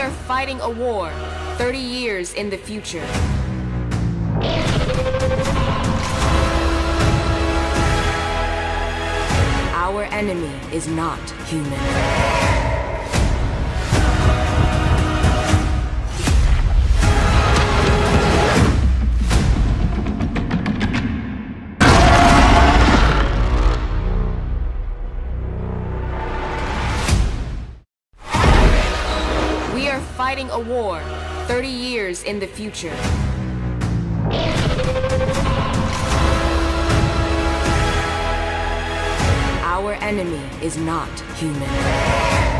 are fighting a war 30 years in the future. Our enemy is not human. We are fighting a war 30 years in the future. Our enemy is not human.